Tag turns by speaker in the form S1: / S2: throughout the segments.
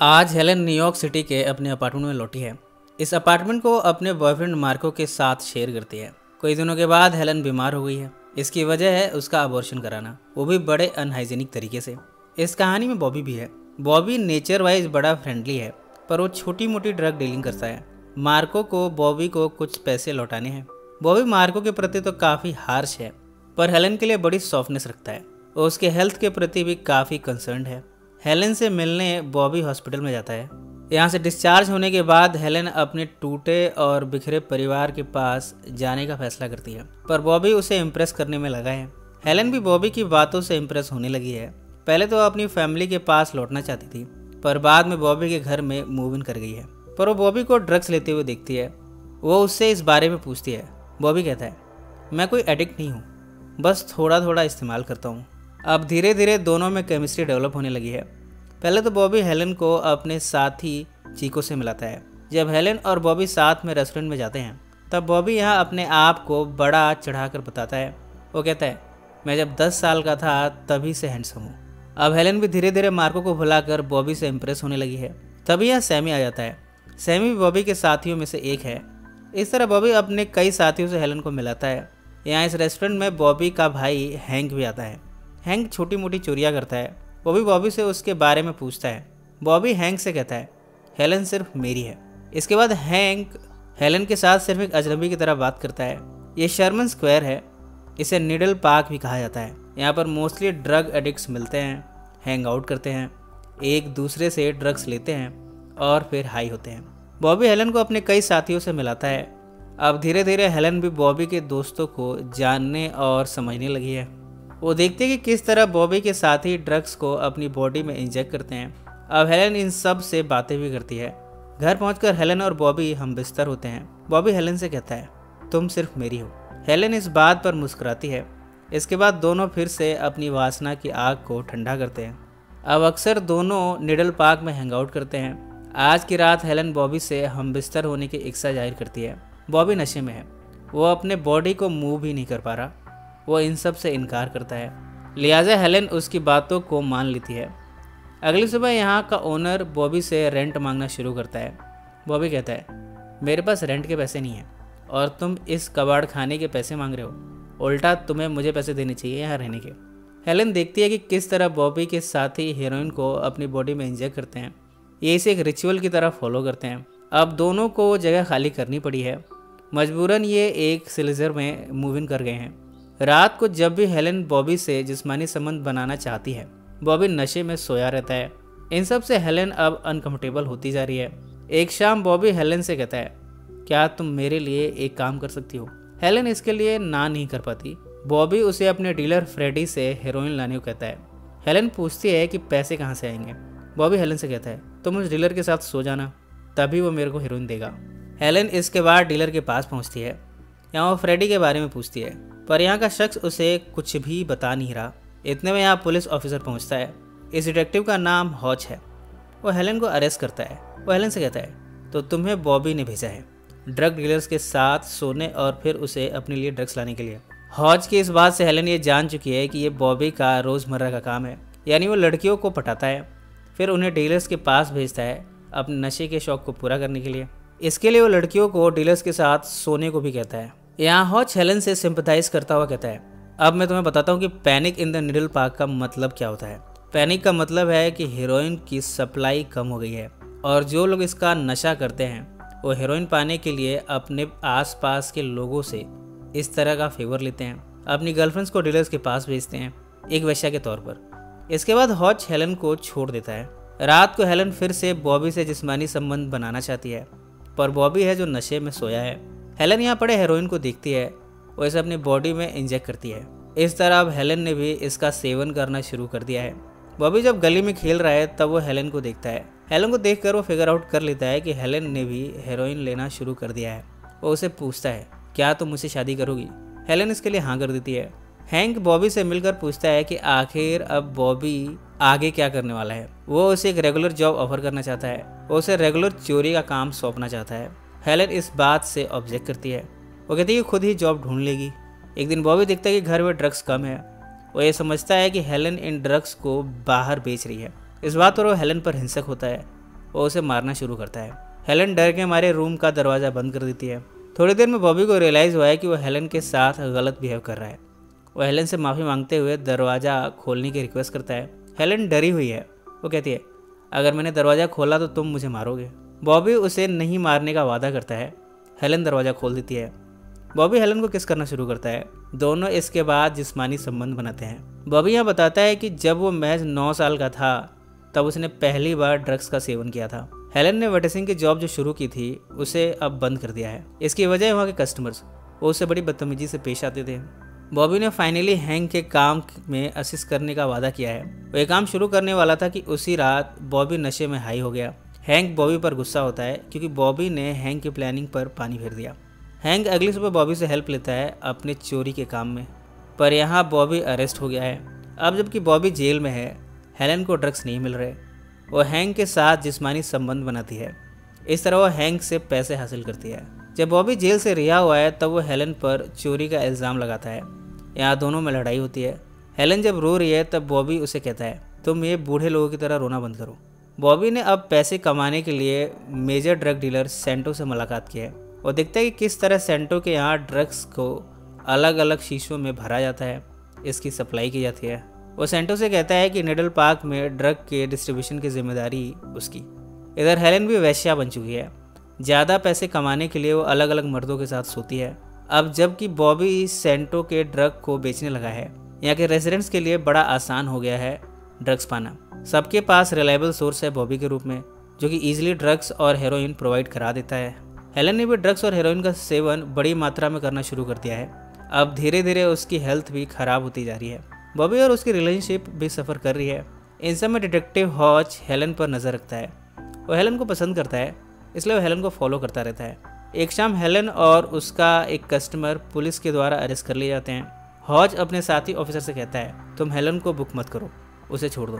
S1: आज Helen New York city के अपने अपार्टमेंट में लौटी है। इस अपार्टमेंट को अपने बॉयफ्रेंड मार्को के साथ शेयर करती है। कई दिनों के बाद हेलन बीमार हो गई है। इसकी वजह है उसका अबॉर्शन कराना। वो भी बड़े अनहाइजीनिक तरीके से। इस कहानी में बॉबी भी है। बॉबी नेचर वाइज बड़ा फ्रेंडली है, पर वो छोटी मोटी ड्रग डीलिंग करता है। मार्को को, बॉबी को कुछ पैसे लौटाने हैं। बॉबी मार्को के प्रति तो काफ़ी हार्श है, पर हेलन के लिए बड़ी सॉफ्टनेस रखता है। और उसके हेल्थ के प्रति भी काफ़ी कंसर्न है। हेलन से मिलने बॉबी हॉस्पिटल में जाता है। यहाँ से डिस्चार्ज होने के बाद हेलन अपने टूटे और बिखरे परिवार के पास जाने का फैसला करती है, पर बॉबी उसे इम्प्रेस करने में लगा है। हेलन भी बॉबी की बातों से इम्प्रेस होने लगी है। पहले तो वह अपनी फैमिली के पास लौटना चाहती थी, पर बाद में बॉबी के घर में मूव इन कर गई है। पर वो बॉबी को ड्रग्स लेते हुए देखती है। वो उससे इस बारे में पूछती है। बॉबी कहता है, मैं कोई एडिक्ट नहीं हूँ, बस थोड़ा थोड़ा इस्तेमाल करता हूँ। अब धीरे धीरे दोनों में केमिस्ट्री डेवलप होने लगी है। पहले तो बॉबी हेलन को अपने साथी चीको से मिलाता है। जब हेलन और बॉबी साथ में रेस्टोरेंट में जाते हैं, तब बॉबी यहाँ अपने आप को बड़ा चढ़ाकर बताता है। वो कहता है, मैं जब 10 साल का था, तभी से हैंडसम हूँ। अब हेलन भी धीरे धीरे मार्को को भुलाकर बॉबी से इम्प्रेस होने लगी है। तभी यहाँ सैमी आ जाता है। सैमी भी बॉबी के साथियों में से एक है। इस तरह बॉबी अपने कई साथियों से हेलन को मिलाता है। यहाँ इस रेस्टोरेंट में बॉबी का भाई हैंक भी आता है। हैंक छोटी मोटी चोरियाँ करता है। बॉबी बॉबी से उसके बारे में पूछता है। बॉबी हैंक से कहता है, हेलन सिर्फ़ मेरी है। इसके बाद हैंक हेलन के साथ सिर्फ़ एक अजनबी की तरह बात करता है। ये शर्मन स्क्वायर है। इसे निडल पार्क भी कहा जाता है। यहाँ पर मोस्टली ड्रग एडिक्ट्स मिलते हैं, हैंग आउट करते हैं, एक दूसरे से ड्रग्स लेते हैं और फिर हाई होते हैं। बॉबी हेलन को अपने कई साथियों से मिलाता है। अब धीरे धीरे हेलन भी बॉबी के दोस्तों को जानने और समझने लगी है। वो देखते हैं कि किस तरह बॉबी के साथ ही ड्रग्स को अपनी बॉडी में इंजेक्ट करते हैं। अब हेलन इन सबसे बातें भी करती है। घर पहुंचकर हेलन और बॉबी हम बिस्तर होते हैं। बॉबी हेलन से कहता है, तुम सिर्फ़ मेरी हो। हेलन इस बात पर मुस्कुराती है। इसके बाद दोनों फिर से अपनी वासना की आग को ठंडा करते हैं। अब अक्सर दोनों निडल पार्क में हैंग आउट करते हैं। आज की रात हेलन बॉबी से हम बिस्तर होने की इच्छा ज़ाहिर करती है। बॉबी नशे में है। वो अपने बॉडी को मूव भी नहीं कर पा रहा। वो इन सबसे इनकार करता है। लिहाजा हेलन उसकी बातों को मान लेती है। अगली सुबह यहाँ का ओनर बॉबी से रेंट मांगना शुरू करता है। बॉबी कहता है, मेरे पास रेंट के पैसे नहीं हैं और तुम इस कबाड़ खाने के पैसे मांग रहे हो। उल्टा तुम्हें मुझे पैसे देने चाहिए यहाँ रहने के। हेलन देखती है कि किस तरह बॉबी के साथ ही हीरोइन को अपनी बॉडी में इंजेक्ट करते हैं। ये इसे एक रिचुअल की तरह फॉलो करते हैं। अब दोनों को जगह खाली करनी पड़ी है। मजबूरन ये एक सिलेजर में मूव इन कर गए हैं। रात को जब भी हेलन बॉबी से जिस्मानी संबंध बनाना चाहती है, बॉबी नशे में सोया रहता है। इन सबसे हेलन अब अनकंफर्टेबल होती जा रही है। एक शाम बॉबी हेलेन से कहता है, क्या तुम मेरे लिए एक काम कर सकती हो? हेलन इसके लिए ना नहीं कर पाती। बॉबी उसे अपने डीलर फ्रेडी से हेरोइन लाने को कहता है। हेलन पूछती है कि पैसे कहाँ से आएँगे? बॉबी हेलन से कहता है, तुम उस डीलर के साथ सो जाना, तभी वो मेरे को हीरोइन देगा। हेलन इसके बाद डीलर के पास पहुँचती है। यहाँ वो फ्रेडी के बारे में पूछती है पर यहाँ का शख्स उसे कुछ भी बता नहीं रहा। इतने में यहाँ पुलिस ऑफिसर पहुँचता है। इस डिटेक्टिव का नाम हॉच है। वो हेलन को अरेस्ट करता है। वो हेलन से कहता है तो तुम्हें बॉबी ने भेजा है ड्रग डीलर्स के साथ सोने और फिर उसे अपने लिए ड्रग्स लाने के लिए। हॉज की इस बात से हेलन ये जान चुकी है कि ये बॉबी का रोज़मर्रा का काम है। यानी वो लड़कियों को पटाता है, फिर उन्हें डीलर्स के पास भेजता है अपने नशे के शौक को पूरा करने के लिए। इसके लिए वो लड़कियों को डीलर्स के साथ सोने को भी कहता है। यहाँ हॉच हेलन से सिंपथाइज करता हुआ कहता है, अब मैं तुम्हें बताता हूँ कि panic in the needle park का मतलब क्या होता है। पैनिक का मतलब है कि हीरोइन की सप्लाई कम हो गई है, और जो लोग इसका नशा करते हैं, वो हीरोइन पाने के लिए अपने आसपास के लोगों से इस तरह का फेवर लेते हैं, अपनी गर्लफ्रेंड्स को डीलर्स के पास भेजते हैं, एक वैश्या के तौर पर। इसके बाद हॉच हेलन को छोड़ देता है। रात को हेलन फिर से बॉबी से जिस्मानी संबंध बनाना चाहती है, पर बॉबी है जो नशे में सोया है। हेलन यहाँ पड़े हेरोइन को देखती है और इसे अपनी बॉडी में इंजेक्ट करती है। इस तरह अब हेलन ने भी इसका सेवन करना शुरू कर दिया है। बॉबी जब गली में खेल रहा है, तब वो हेलन को देखता है। हेलन को देखकर वो फिगर आउट कर लेता है कि हेलन ने भी हेरोइन लेना शुरू कर दिया है वो उसे पूछता है, क्या तुम मुझसे शादी करोगी? हेलन इसके लिए हाँ कर देती है। हैंक बॉबी से मिलकर पूछता है कि आखिर अब बॉबी आगे क्या करने वाला है? वो उसे एक रेगुलर जॉब ऑफ़र करना चाहता है वो उसे रेगुलर चोरी का काम सौंपना चाहता है। हेलन इस बात से ऑब्जेक्ट करती है। वो कहती है कि खुद ही जॉब ढूंढ लेगी। एक दिन बॉबी देखता है कि घर में ड्रग्स कम है। वो ये समझता है कि हेलन इन ड्रग्स को बाहर बेच रही है। इस बात पर वो हेलन पर हिंसक होता है। वो उसे मारना शुरू करता है। हेलन डर के मारे रूम का दरवाज़ा बंद कर देती है। थोड़ी देर में बॉबी को रियलाइज़ हुआ है कि वो हेलन के साथ गलत बिहेव कर रहा है। वो हेलन से माफ़ी मांगते हुए दरवाज़ा खोलने की रिक्वेस्ट करता है। हेलन डरी हुई है। वो कहती है, अगर मैंने दरवाज़ा खोला तो तुम मुझे मारोगे। बॉबी उसे नहीं मारने का वादा करता है। हेलन दरवाज़ा खोल देती है। बॉबी हेलन को किस करना शुरू करता है? दोनों इसके बाद जिस्मानी संबंध बनाते हैं। बॉबी यहाँ बताता है कि जब वो महज नौ साल का था, तब उसने पहली बार ड्रग्स का सेवन किया था। हेलन ने वेटिसिंग की जॉब जो शुरू की थी, उसे अब बंद कर दिया है। इसकी वजह वहाँ के कस्टमर्स। वो उससे बड़ी बदतमीजी से पेश आते थे। बॉबी ने फाइनली हैंग के काम में असिस्ट करने का वादा किया है। वो ये काम शुरू करने वाला था कि उसी रात बॉबी नशे में हाई हो गया। हैंक बॉबी पर गुस्सा होता है क्योंकि बॉबी ने हैंक की प्लानिंग पर पानी फेर दिया। हैंक अगली सुबह बॉबी से हेल्प लेता है अपने चोरी के काम में। पर यहाँ बॉबी अरेस्ट हो गया है। अब जबकि बॉबी जेल में है, हेलन को ड्रग्स नहीं मिल रहे। वो हैंक के साथ जिस्मानी संबंध बनाती है। इस तरह वो हैंक से पैसे हासिल करती है। जब बॉबी जेल से रिहा हुआ है, तब वो हेलन पर चोरी का इल्ज़ाम लगाता है। यहाँ दोनों में लड़ाई होती है। हेलन जब रो रही है, तब बॉबी उसे कहता है, तुम ये बूढ़े लोगों की तरह रोना बंद करो। बॉबी ने अब पैसे कमाने के लिए मेजर ड्रग डीलर सेंटो से मुलाकात की है और देखता है कि किस तरह सेंटो के यहाँ ड्रग्स को अलग अलग शीशों में भरा जाता है, इसकी सप्लाई की जाती है। वो सेंटो से कहता है कि निडल पार्क में ड्रग के डिस्ट्रीब्यूशन की ज़िम्मेदारी उसकी। इधर हेलन भी वैश्या बन चुकी है। ज़्यादा पैसे कमाने के लिए वो अलग अलग मर्दों के साथ सोती है। अब जबकि बॉबी सेंटो के ड्रग को बेचने लगा है, यहाँ के रेजिडेंट्स के लिए बड़ा आसान हो गया है ड्रग्स पाना। सबके पास रिलायबल सोर्स है बॉबी के रूप में, जो कि ईजिली ड्रग्स और हेरोइन प्रोवाइड करा देता है। हेलन ने भी ड्रग्स और हेरोइन का सेवन बड़ी मात्रा में करना शुरू कर दिया है। अब धीरे धीरे उसकी हेल्थ भी खराब होती जा रही है। बॉबी और उसकी रिलेशनशिप भी सफ़र कर रही है। इन सब में डिटेक्टिव हॉच हेलन पर नज़र रखता है। वो हेलन को पसंद करता है, इसलिए वो हेलन को फॉलो करता रहता है। एक शाम हेलन और उसका एक कस्टमर पुलिस के द्वारा अरेस्ट कर लिए जाते हैं। हॉज अपने साथी ऑफिसर से कहता है, तुम हेलन को बुक मत करो। उसे छोड़ दो।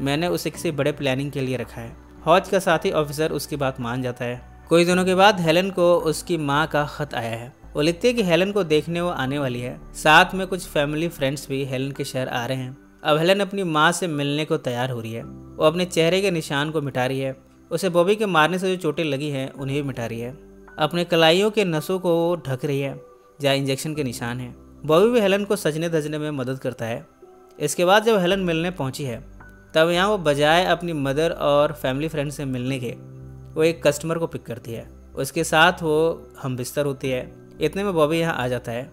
S1: मैंने उसे किसी बड़े प्लानिंग के लिए रखा है। हौज का साथी ऑफिसर उसकी बात मान जाता है। कुछ दिनों के बाद हेलन को उसकी माँ का खत आया है। वो लिखती है कि हेलन को देखने वो आने वाली है। साथ में कुछ फैमिली फ्रेंड्स भी हेलन के शहर आ रहे हैं। अब हेलन अपनी माँ से मिलने को तैयार हो रही है। वो अपने चेहरे के निशान को मिटा रही है। उसे बॉबी के मारने से जो चोटें लगी हैं, उन्हें भी मिटा रही है। अपने कलाइयों के नसों को ढक रही है, जहाँ इंजेक्शन के निशान हैं। बॉबी भी हेलन को सजने धजने में मदद करता है। इसके बाद जब हेलन मिलने पहुँची है, तब यहाँ वो बजाय अपनी मदर और फैमिली फ्रेंड से मिलने के, वो एक कस्टमर को पिक करती है। उसके साथ वो हम बिस्तर होती है। इतने में बॉबी यहाँ आ जाता है।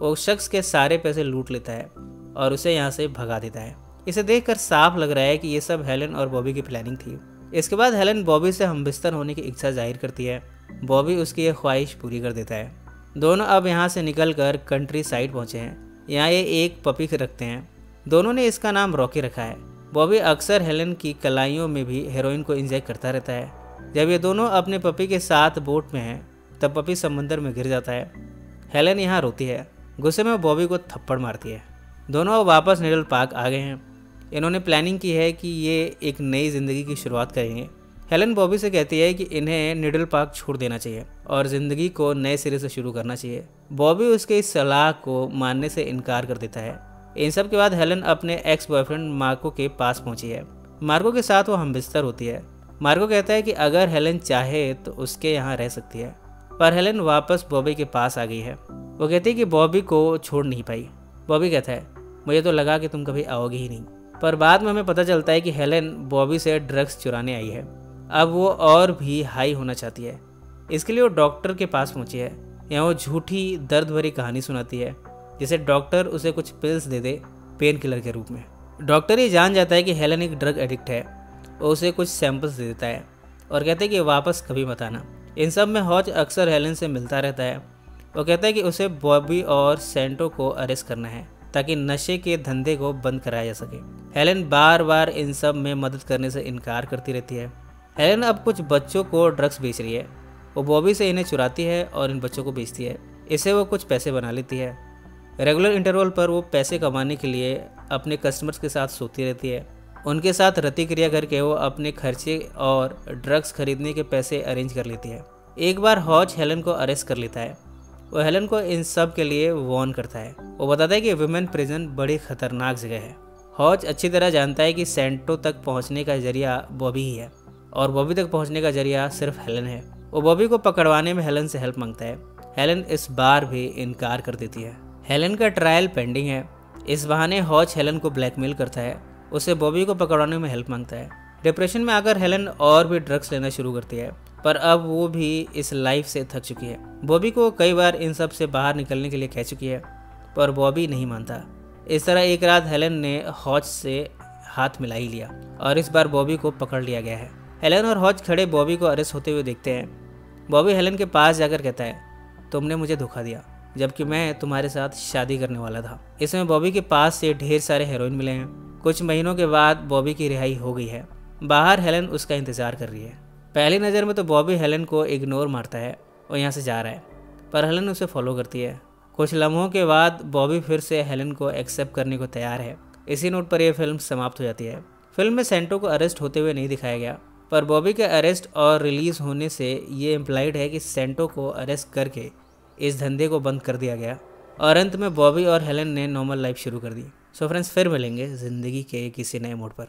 S1: वो शख्स के सारे पैसे लूट लेता है और उसे यहाँ से भगा देता है। इसे देखकर साफ़ लग रहा है कि ये सब हेलन और बॉबी की प्लानिंग थी। इसके बाद हेलन बॉबी से हम बिस्तर होने की इच्छा ज़ाहिर करती है। बॉबी उसकी ये ख्वाहिश पूरी कर देता है। दोनों अब यहाँ से निकल कर कंट्री साइड पहुँचे हैं। यहाँ ये एक पपी रखते हैं। दोनों ने इसका नाम रॉकी रखा है। बॉबी अक्सर हेलन की कलाइयों में भी हेरोइन को इंजेक्ट करता रहता है। जब ये दोनों अपने पपी के साथ बोट में हैं, तब पपी समंदर में गिर जाता है। हेलन यहाँ रोती है। गुस्से में बॉबी को थप्पड़ मारती है। दोनों वापस निडल पार्क आ गए हैं। इन्होंने प्लानिंग की है कि ये एक नई ज़िंदगी की शुरुआत करेंगे। हेलन बॉबी से कहती है कि इन्हें निडल पार्क छोड़ देना चाहिए और ज़िंदगी को नए सिरे से शुरू करना चाहिए। बॉबी उसके इस सलाह को मानने से इनकार कर देता है। इन सब के बाद हेलन अपने एक्स बॉयफ्रेंड मार्को के पास पहुँची है। मार्को के साथ वो हम बिस्तर होती है। मार्को कहता है कि अगर हेलन चाहे तो उसके यहाँ रह सकती है। पर हेलन वापस बॉबी के पास आ गई है। वो कहती है कि बॉबी को छोड़ नहीं पाई। बॉबी कहता है, मुझे तो लगा कि तुम कभी आओगे ही नहीं। पर बाद में हमें पता चलता है कि हेलन बॉबी से ड्रग्स चुराने आई है। अब वो और भी हाई होना चाहती है। इसके लिए वो डॉक्टर के पास पहुँची है। यहाँ वो झूठी, दर्द भरी कहानी सुनाती है। जिसे डॉक्टर उसे कुछ पिल्स दे दे पेन किलर के रूप में। डॉक्टर ये जान जाता है कि हेलन एक ड्रग एडिक्ट है और उसे कुछ सैंपल्स दे देता है और कहते हैं कि वापस कभी मत आना। इन सब में हॉज अक्सर हेलन से मिलता रहता है वो कहता है कि उसे बॉबी और सेंटो को अरेस्ट करना है ताकि नशे के धंधे को बंद कराया जा सके। हेलन बार बार इन सब में मदद करने से इनकार करती रहती है। हेलन अब कुछ बच्चों को ड्रग्स बेच रही है। वो बॉबी से इन्हें चुराती है और इन बच्चों को बेचती है। इससे वो कुछ पैसे बना लेती है। रेगुलर इंटरवल पर वो पैसे कमाने के लिए अपने कस्टमर्स के साथ सोती रहती है। उनके साथ रति क्रिया करके वो अपने खर्चे और ड्रग्स खरीदने के पैसे अरेंज कर लेती है। एक बार हॉज हेलन को अरेस्ट कर लेता है। वो हेलन को इन सब के लिए वॉर्न करता है। वो बताता है कि वुमेन प्रिजन बड़ी खतरनाक जगह है। हॉज अच्छी तरह जानता है कि सेंटो तक पहुँचने का ज़रिया बॉबी ही है और बॉबी तक पहुँचने का ज़रिया सिर्फ़ हेलन है। वो बॉबी को पकड़वाने में हेलन से हेल्प माँगता है। हेलन इस बार भी इनकार कर देती है। हेलन का ट्रायल पेंडिंग है। इस बहाने हॉच हेलन को ब्लैकमेल करता है। उसे बॉबी को पकड़वाने में हेल्प माँगता है। डिप्रेशन में आकर हेलन और भी ड्रग्स लेना शुरू करती है, पर अब वो भी इस लाइफ से थक चुकी है। बॉबी को कई बार इन सबसे बाहर निकलने के लिए कह चुकी है, पर बॉबी नहीं मानता। इस तरह एक रात हेलन ने हॉच से हाथ मिला ही लिया, और इस बार बॉबी को पकड़ लिया गया है। हेलन और हॉच खड़े बॉबी को अरेस्ट होते हुए देखते हैं। बॉबी हेलन के पास जाकर कहता है, तुमने मुझे धोखा दिया। जबकि मैं तुम्हारे साथ शादी करने वाला था। इसमें बॉबी के पास से ढेर सारे हेरोइन मिले हैं। कुछ महीनों के बाद बॉबी की रिहाई हो गई है। बाहर हेलन उसका इंतज़ार कर रही है। पहली नज़र में तो बॉबी हेलन को इग्नोर मारता है और यहाँ से जा रहा है। पर हेलन उसे फॉलो करती है। कुछ लम्हों के बाद बॉबी फिर से हेलन को एक्सेप्ट करने को तैयार है। इसी नोट पर यह फ़िल्म समाप्त हो जाती है। फ़िल्म में सेंटो को अरेस्ट होते हुए नहीं दिखाया गया। पर बॉबी के अरेस्ट और रिलीज़ होने से ये इम्प्लाइड है कि सेंटो को अरेस्ट करके इस धंधे को बंद कर दिया गया और अंत में बॉबी और हेलन ने नॉर्मल लाइफ शुरू कर दी। सो फ्रेंड्स फिर मिलेंगे ज़िंदगी के किसी नए मोड पर।